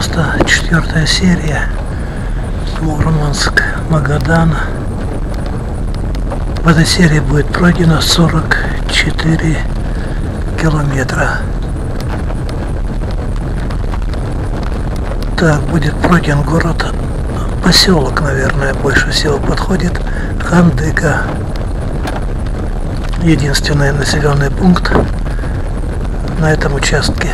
94 серия. Мурманск, Магадан. В этой серии будет пройдено 44 километра. Так, будет пройден город, поселок, наверное, больше всего подходит, Хандыка. Единственный населенный пункт на этом участке.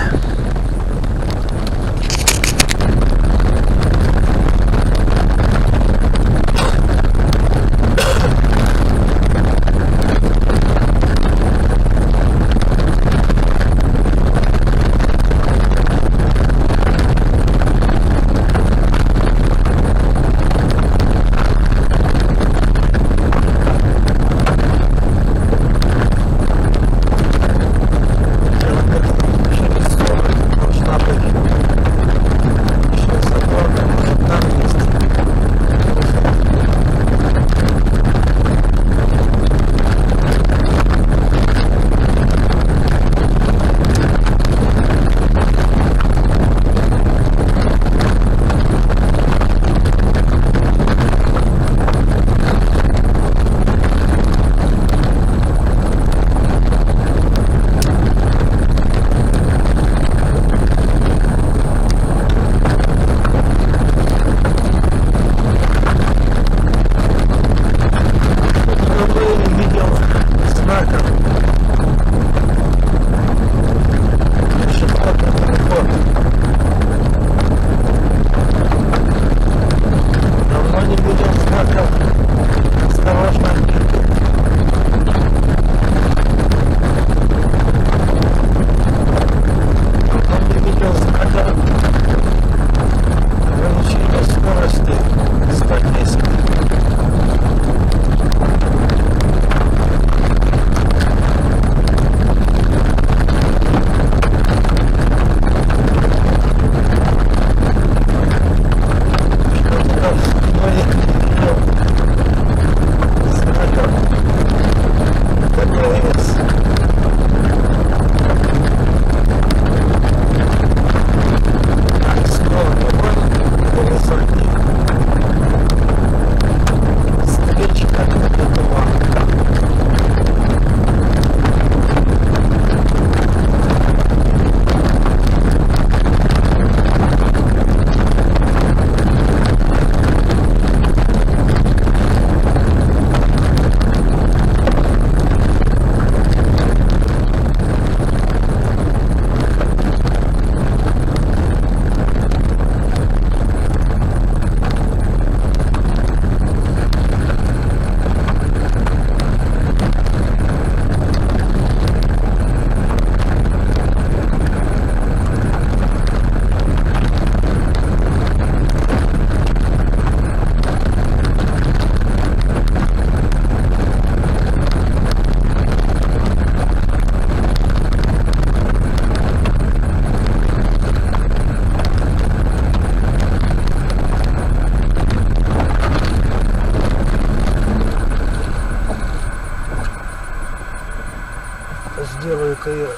Я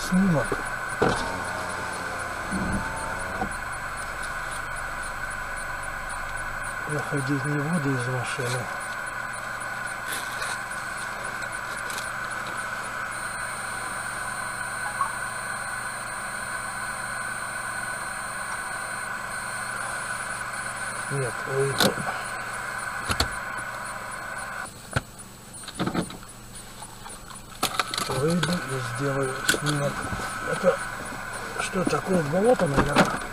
снимок. Я ходить не буду из машины. Нет, выйду. выйду и сделаю снимок. Это что такое болото, наверное?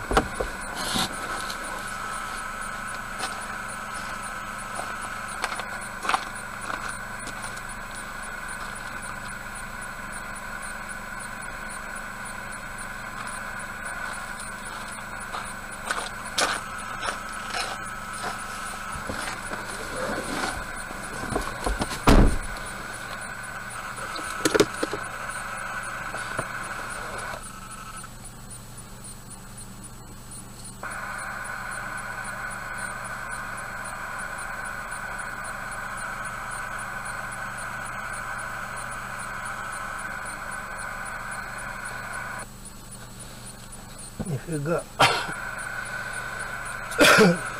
Нифига.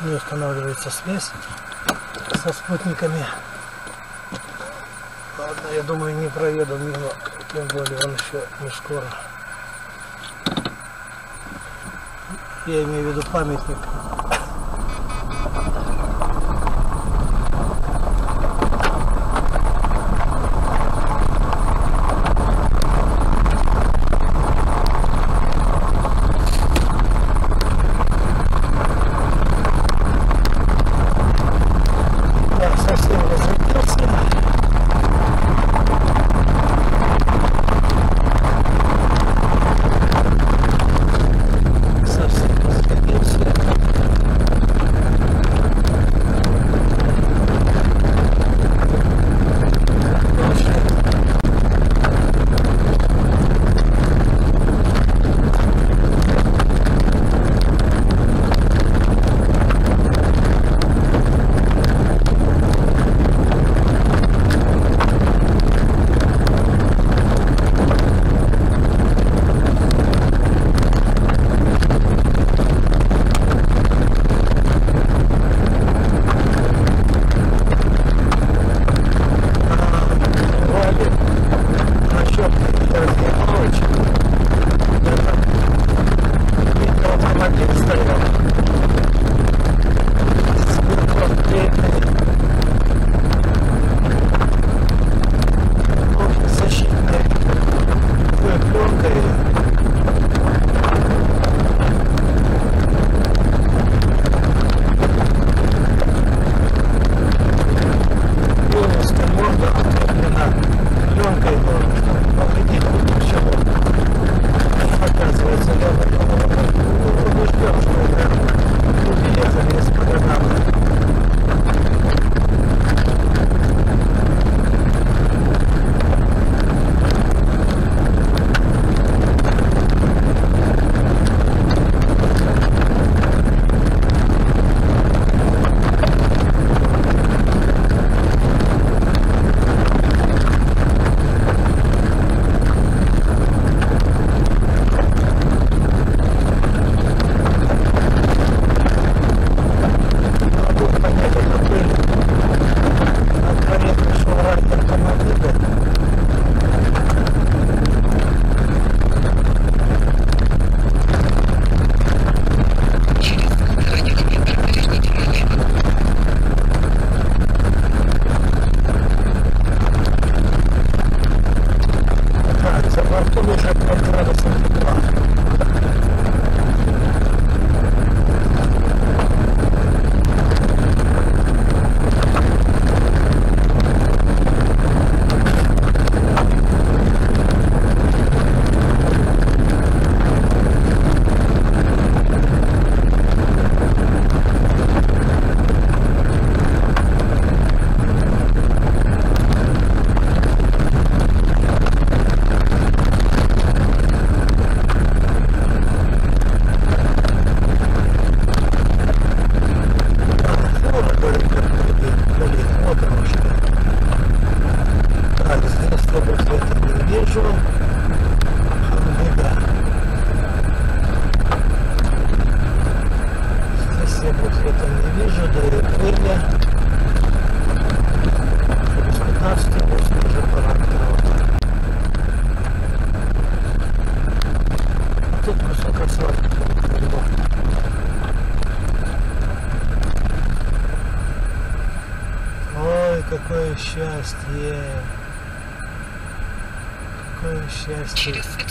Не устанавливается связь со спутниками. Ладно, я думаю, не проеду мимо, тем более он еще не скоро. Я имею в виду памятник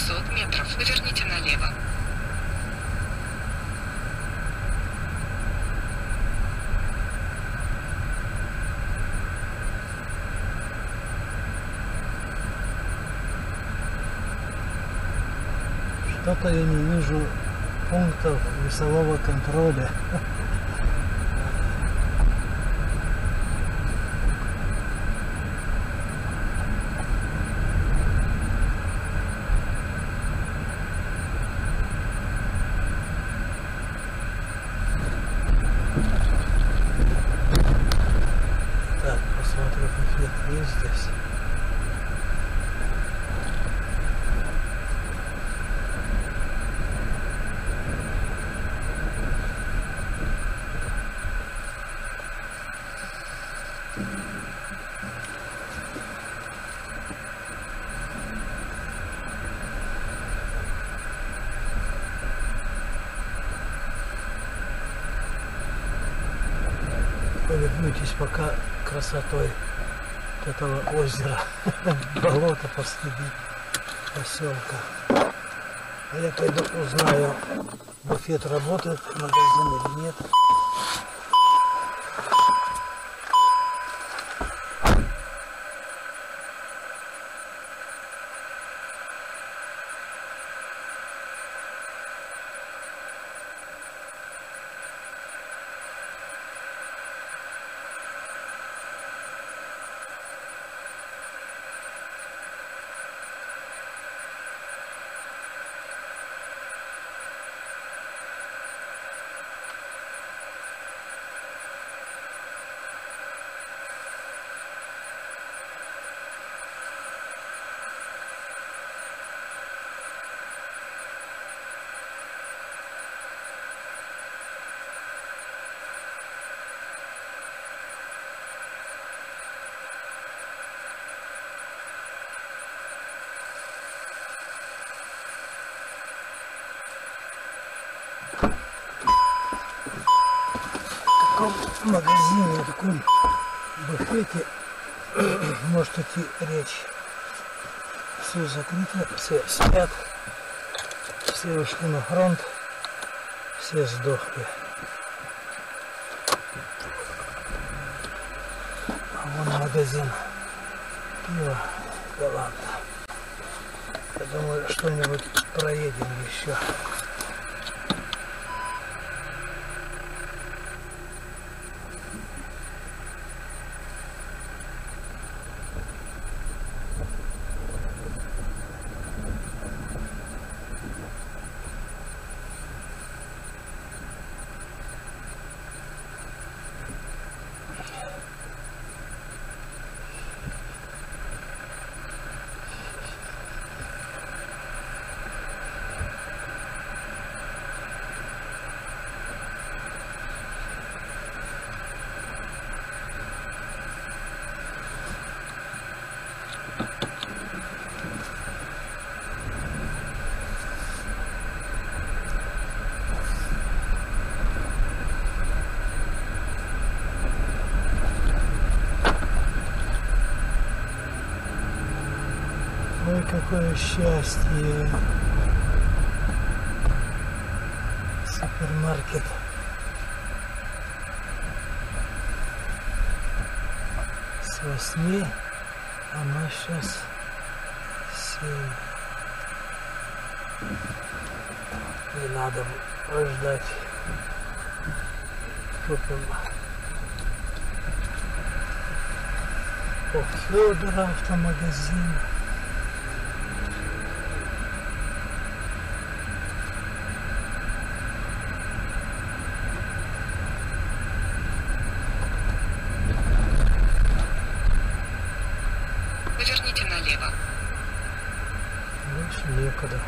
500 метров поверните налево. Что-то я не вижу пунктов весового контроля. пока красотой этого озера, болото посреди поселка. А я пойду узнаю, буфет работает, магазин или нет. таком магазине, в таком буфете может идти речь. Все закрыто, все спят, все ушли на фронт, все сдохли. А вон магазин пива, да ладно. Я думаю, что-нибудь проедем еще. Счастье. Супермаркет. С восьми, а мы сейчас семь. Не надо ждать. Купим. У Федора автомагазин. Поверните налево. Больше некуда.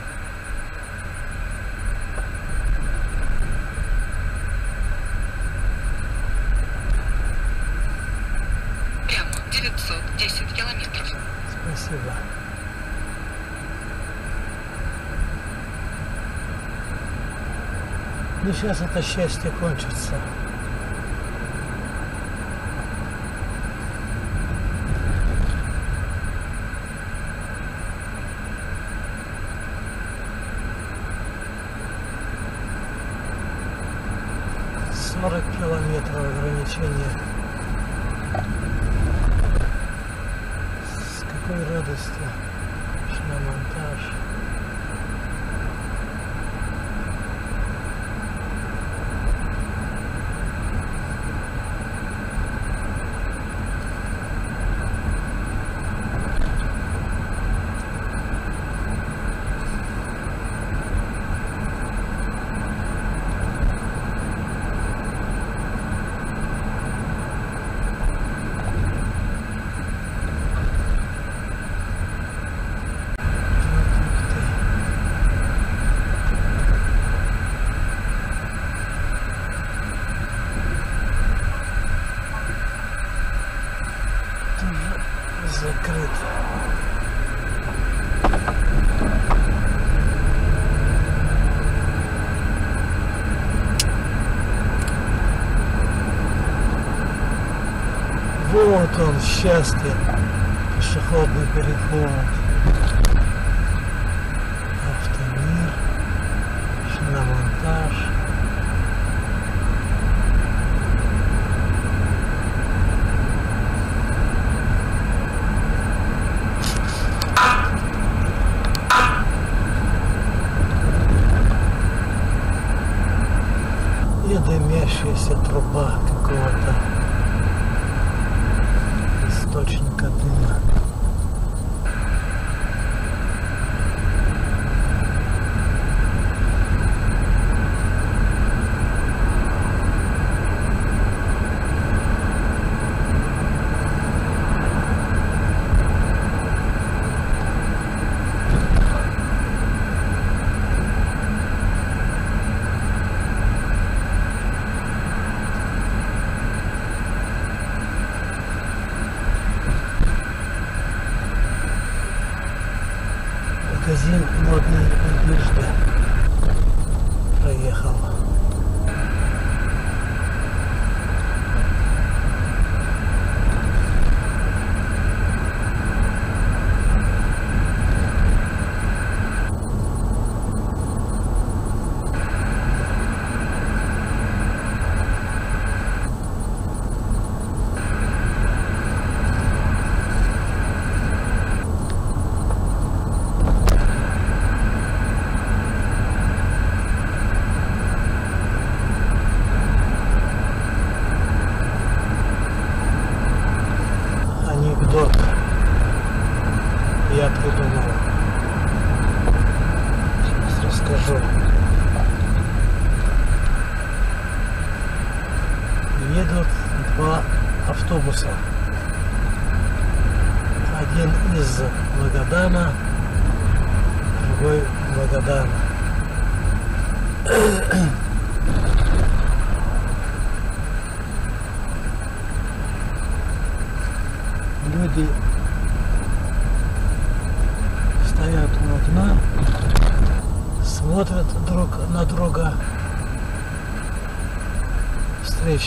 Прямо 910 километров. Спасибо. Ну сейчас это счастье кончится. Сорок километров ограничения. С какой радостью счастья пешеходный переход.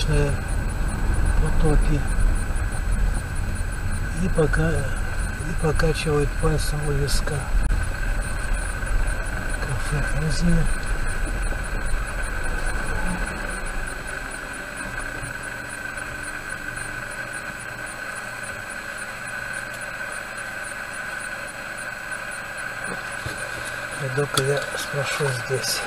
речные потоки и, пока, и покачивает пальцем у виска. Кафе Азия. Пойду-ка я спрошу здесь.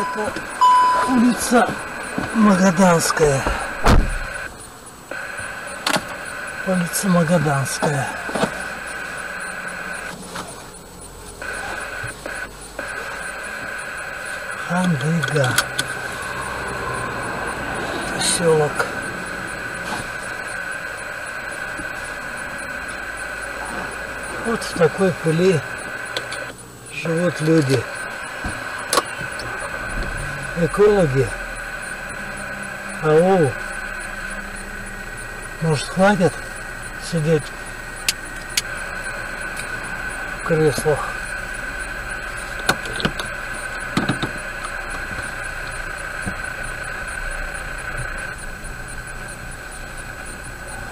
Это улица Магаданская. Улица Магаданская. Хандыга. Поселок. Вот в такой пыли живут люди. Экологи. Ау. Может хватит сидеть в креслах?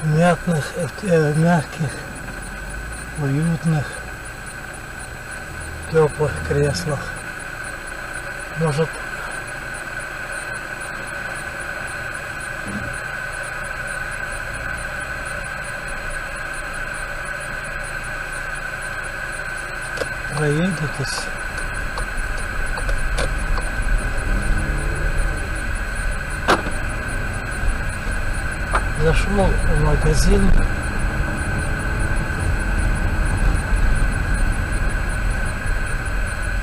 мятных, э, мягких, уютных, теплых креслах. Может проедетесь. Зашел в магазин.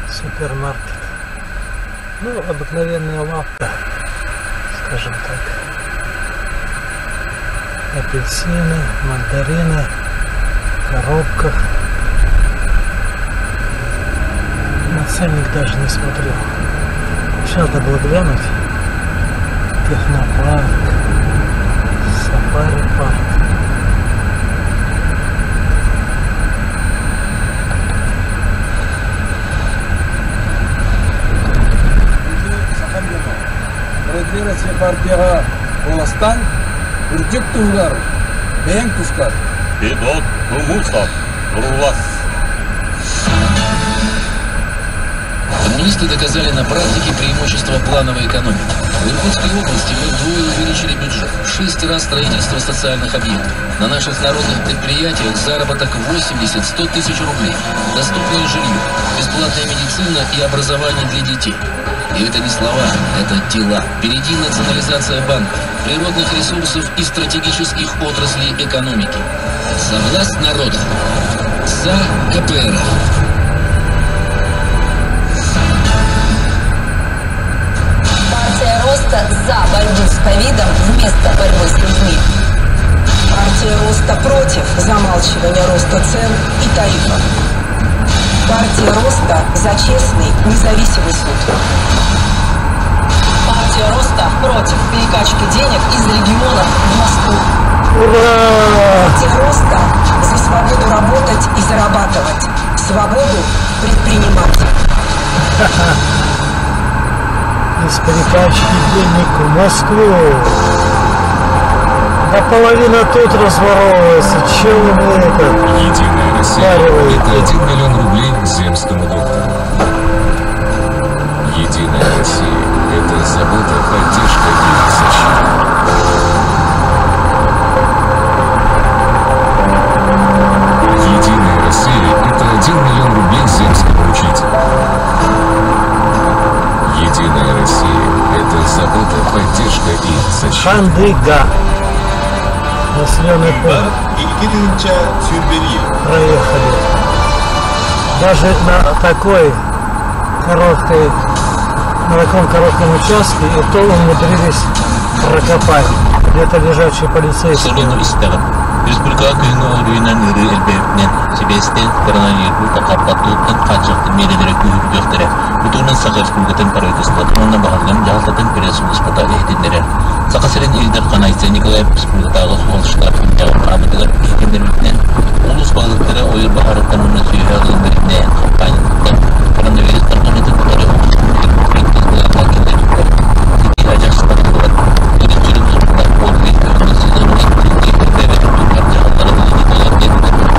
Супермаркет. Ну, обыкновенная лавка, скажем так. Апельсины, мандарины в коробках. Ценник даже не смотрел. Сейчас надо было глянуть. Технопарк. Сафари парк. Федерация партияға Оластан үрдек туылар, бәйін тұскар. Педот Тумусов, Рурлас. Коммунисты доказали на практике преимущество плановой экономики. В Иркутской области мы вдвое увеличили бюджет, в шесть раз строительство социальных объектов. На наших народных предприятиях заработок 80-100 тысяч рублей, доступное жилье, бесплатная медицина и образование для детей. И это не слова, это дела. Впереди национализация банков, природных ресурсов и стратегических отраслей экономики. За власть народа. За КПРФ. Партия Роста за борьбу с ковидом вместо борьбы с людьми. Партия Роста против замалчивания роста цен и тарифов. Партия Роста за честный, независимый суд. Партия Роста против перекачки денег из регионов в Москву. Ура! Партия Роста за свободу работать и зарабатывать. Свободу предпринимать. Из перекачки денег в Москву. Да половина тут разворовывается. Чего вы это? Единая Россия это 1 миллион рублей земскому доктору. Единая Россия – это забота, поддержка и защита. Единая Россия – это 1 миллион рублей земскому Хандыга. Населенный пункт. проехали. Даже на такой короткой, на таком коротком участке, и то умудрились прокопать. Где-то лежачие полицейские. республика күйінгі өрүйінен өрі әлбәбінен, себесті коронавирус тақаппаттылықтан қаншақты мерелері күйіп дөқтірі. Бұтығынан сақы республикатын правительстволатын онына бағалған жалдатын перес ұлыспата ехтендері. Сақы сәрін елдер қана айтса Николаев республикатағы қолшылардың жағын қамытығыр ехтендерміктен, ұлыс бағылықтары ойыр. はい。